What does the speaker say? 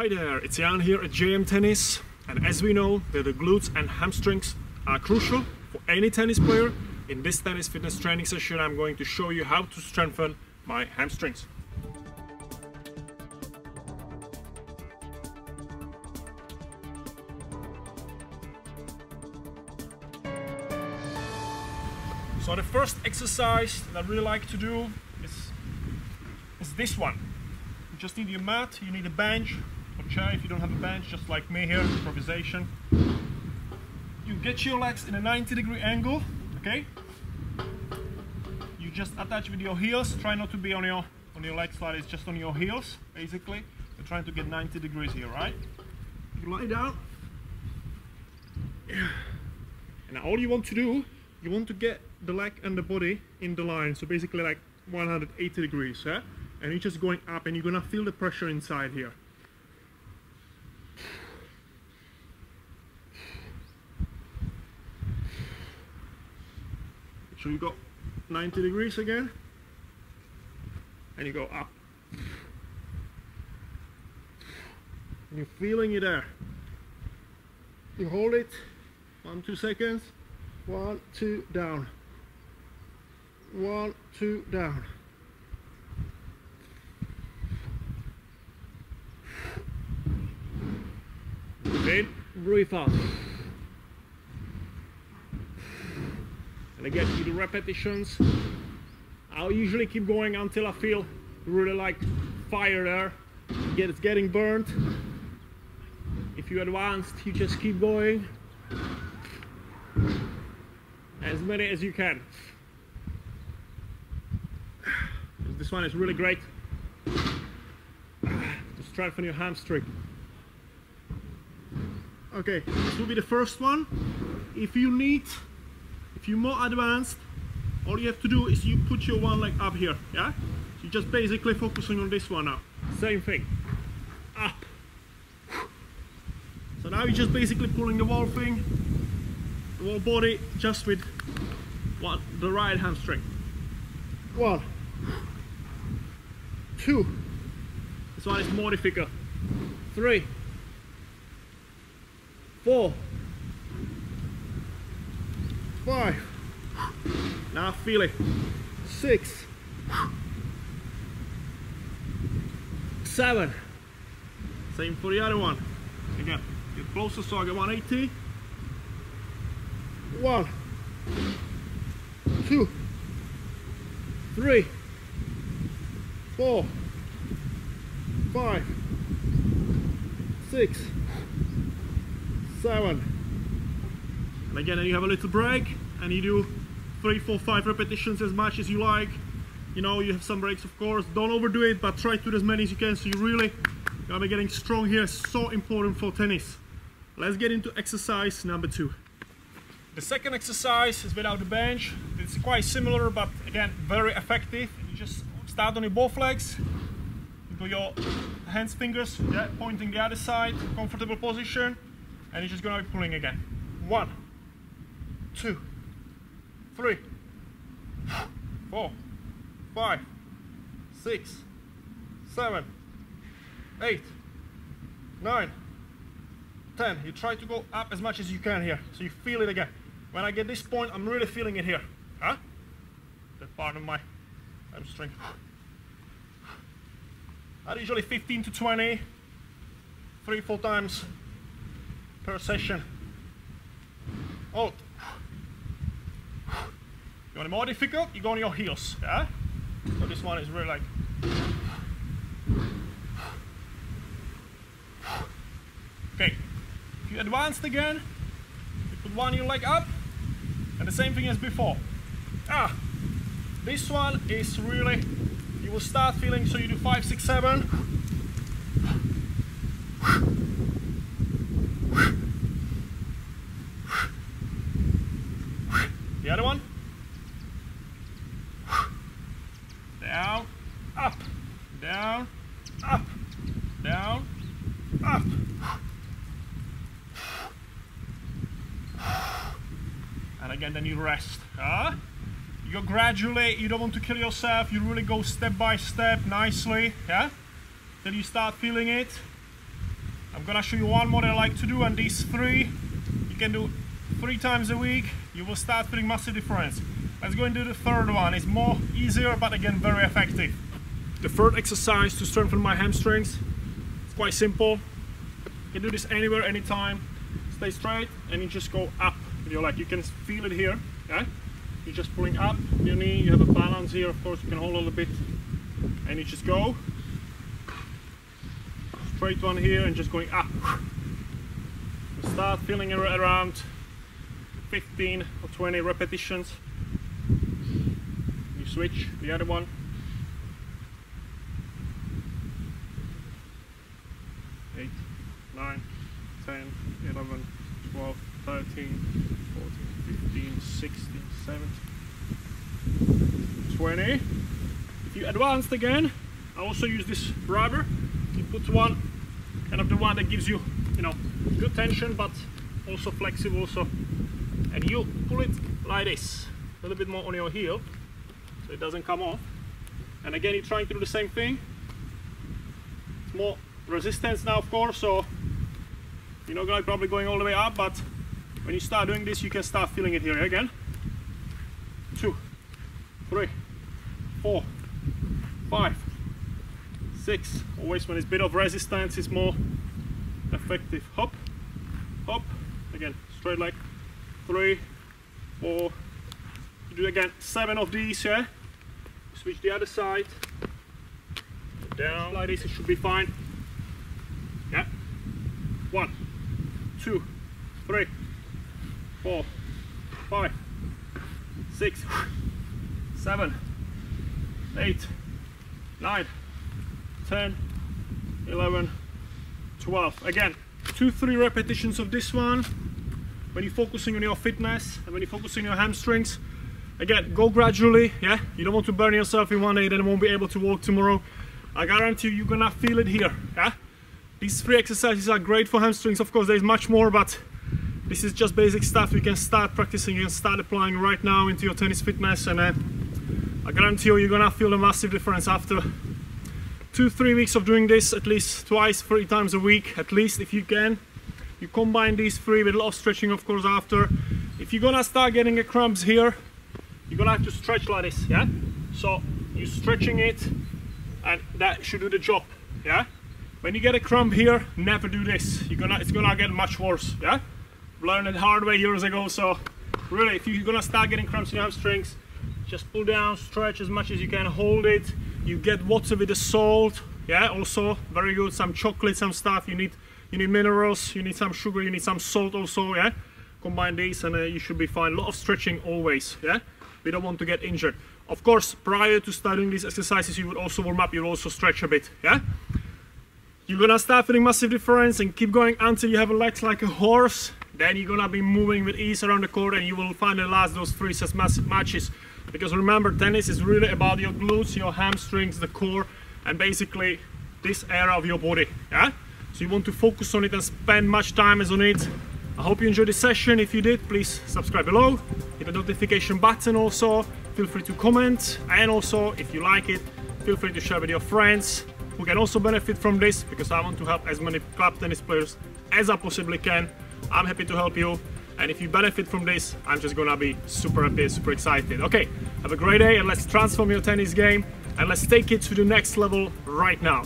Hi there, it's Jan here at JM Tennis and as we know that the glutes and hamstrings are crucial for any tennis player in this tennis fitness training session I'm going to show you how to strengthen my hamstrings. So the first exercise that I really like to do is, is this one. You just need your mat, you need a bench chair if you don't have a bench, just like me here, improvisation. You get your legs in a 90 degree angle, okay? You just attach with your heels, try not to be on your on your legs like it's just on your heels, basically. You're trying to get 90 degrees here, right? You lie down. Yeah. And all you want to do, you want to get the leg and the body in the line. So basically like 180 degrees, yeah? And you're just going up and you're gonna feel the pressure inside here. So you go 90 degrees again and you go up. And you're feeling it there. You hold it, one, two seconds, one, two, down. One, two, down. Breathe really And again, you do repetitions. I'll usually keep going until I feel really like fire there. Get it's getting burnt. If you're advanced, you just keep going. As many as you can. This one is really great to strengthen your hamstring. Okay, this will be the first one. If you need, if you're more advanced, all you have to do is you put your one leg up here, yeah? So you're just basically focusing on this one now. Same thing, up. So now you're just basically pulling the whole thing, the whole body, just with one, the right hamstring. One, two. This one is more difficult. Three, four, five. Now feel it. Six, seven. Same for the other one. Again, get closer so I get 180. One, two, three, four, five, six, seven. And again, then you have a little break and you do three, four, five repetitions as much as you like. You know, you have some breaks, of course. Don't overdo it, but try to do as many as you can so you really gonna be getting strong here. So important for tennis. Let's get into exercise number two. The second exercise is without the bench. It's quite similar, but again, very effective. You just start on your both legs. Put your hands, fingers, yeah, pointing the other side, comfortable position, and you're just gonna be pulling again. One, two, three, four, five, six, seven, eight, nine, ten. You try to go up as much as you can here, so you feel it again. When I get this point, I'm really feeling it here. Huh? That part of my hamstring. I usually 15 to 20, three, four times per session. Hold. You want it more difficult? You go on your heels, yeah? So this one is really like Okay. If you advanced again, you put one your leg up, and the same thing as before. Ah, this one is really, you will start feeling, so you do five, six, seven. The other one. Down, up, down, up, down, up. And then you rest. Huh? You gradually, you don't want to kill yourself, you really go step by step nicely, yeah? Till you start feeling it. I'm gonna show you one more I like to do and these three you can do three times a week you will start feeling massive difference let's go into the third one it's more easier but again very effective the third exercise to strengthen my hamstrings it's quite simple you can do this anywhere anytime stay straight and you just go up with your leg you can feel it here you're just pulling up your knee you have a balance here of course you can hold a little bit. And you just go. Straight one here and just going up. Start feeling around 15 or 20 repetitions. You switch the other one. Eight, nine, 10, 11, 12, 13, 14, 15, 16, 17, 20. If you advanced again, I also use this rubber. You put one, kind of the one that gives you, you know, good tension, but also flexible. So, and you pull it like this, a little bit more on your heel, so it doesn't come off. And again, you're trying to do the same thing. It's more resistance now, of course, so you're not gonna probably going all the way up, but when you start doing this, you can start feeling it here again. Two, three, four, five, six. Always when it's a bit of resistance, it's more effective. Hop, hop, again, straight leg. Three, four, you do again seven of these, yeah? Switch the other side. Down like this, it should be fine. Yeah. One, two, three, four, five, six, seven, eight, nine, ten, eleven, twelve. Again, two, three repetitions of this one. When you're focusing on your fitness and when you're focusing on your hamstrings, again, go gradually, yeah? You don't want to burn yourself in one day, then won't be able to walk tomorrow. I guarantee you, you're gonna feel it here, yeah? These three exercises are great for hamstrings. Of course, there's much more, but this is just basic stuff you can start practicing and start applying right now into your tennis fitness. And uh, I guarantee you, you're gonna feel a massive difference after two, three weeks of doing this, at least twice, three times a week, at least if you can. You combine these three with a lot of stretching, of course, after. If you're gonna start getting a cramps here, you're gonna have to stretch like this, yeah? So you're stretching it, and that should do the job, yeah? when you get a cramp here never do this you're gonna it's gonna get much worse yeah learned it hard way years ago. So really if you're gonna start getting cramps in your hamstrings just pull down stretch as much as you can hold it. You get water with the salt yeah also very good. Some chocolate some stuff. You need you need minerals. You need some sugar. You need some salt also yeah. Combine these and uh, you should be fine. A lot of stretching always yeah. We don't want to get injured. Of course prior to starting these exercises you would also warm up. You also stretch a bit yeah. You're gonna start feeling massive difference and keep going until you have legs like a horse. Then you're gonna be moving with ease around the court and you will finally last those three sets matches. Because remember, tennis is really about your glutes, your hamstrings, the core, and basically this area of your body. Yeah. So you want to focus on it and spend much time as on it. I hope you enjoyed this session. If you did, please subscribe below. Hit the notification button also. Feel free to comment. And also, if you like it, feel free to share with your friends who can also benefit from this because I want to help as many club tennis players as I possibly can. I'm happy to help you. And if you benefit from this, I'm just gonna be super happy, super excited. Okay, have a great day and let's transform your tennis game and let's take it to the next level right now.